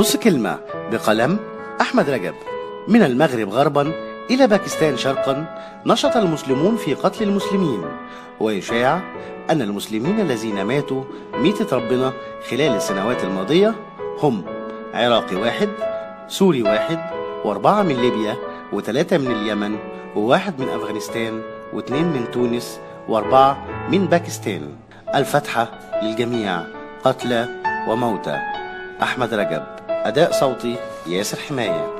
نص كلمة بقلم أحمد رجب. من المغرب غربا إلى باكستان شرقا نشط المسلمون في قتل المسلمين. ويشاع أن المسلمين الذين ماتوا ميتة ربنا خلال السنوات الماضية هم عراقي واحد سوري واحد وأربعة من ليبيا وثلاثة من اليمن وواحد من أفغانستان واثنين من تونس وأربعة من باكستان. الفتحة للجميع قتلى وموتى. أحمد رجب أداء صوتي ياسر حماية.